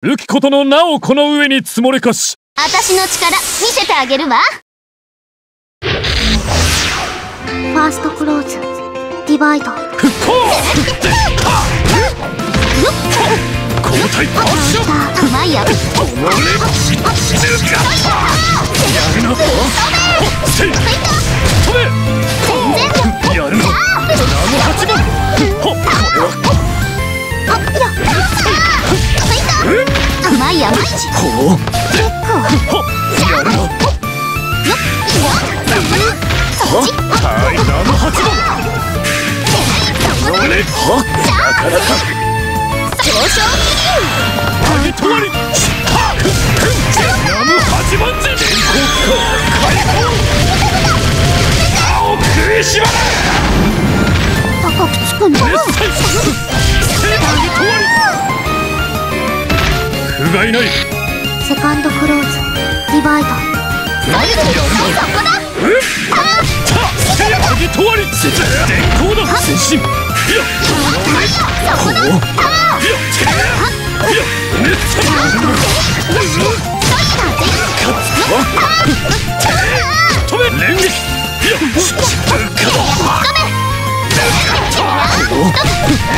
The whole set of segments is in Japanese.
ルキことの名をこの上に積もれかし。私の力見せてあげるわ。ファーストクローズ。ディバイド。復興。このタイプうまいや俺うまいやほう。ほやるなはいナム八番俺はなかなか上昇上げ止まりナム八番じ電光機解放青食いしばれ高くつくの熱帯不甲斐ない。セカンドクローズバイドえさあ上げ止まり電光だ先進いやこういやいや熱帯止め連撃いやしっかりか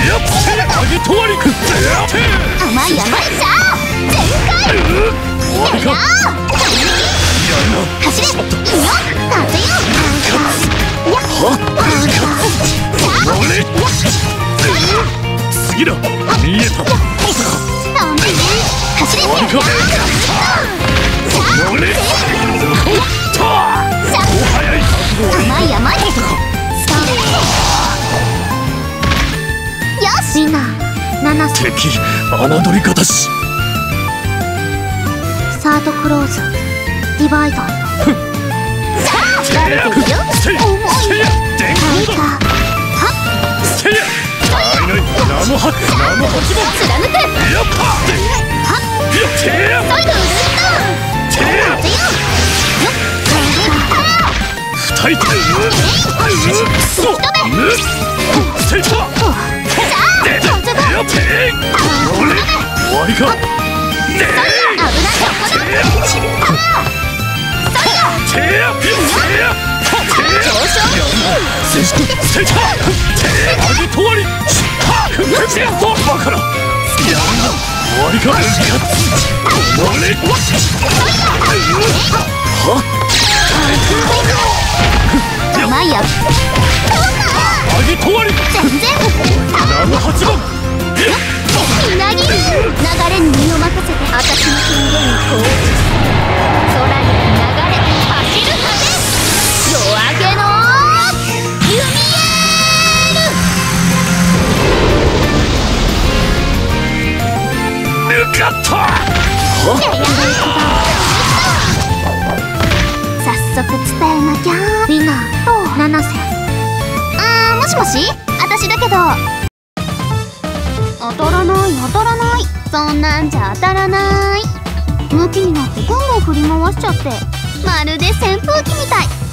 いや上げ止まりくってやって甘い甘いさ全さか飛んで。ね走れ終わりか俺こったお早い甘い甘いよしみんな七瀬敵侮り方しサードクローズディバイド慣れてナムハナム八番貫くやっぱいやてやソイドウルスてや風よ二人そうぬせいたでやって俺終わりかで危ないとこだてやてや上昇せいたて上げ止わりはっせやとバカなやるな終わりか俺あーもし私だけど。当たらない当たらない。そんなんじゃ当たらない。向きになってゴンゴン振り回しちゃって。まるで扇風機みたい。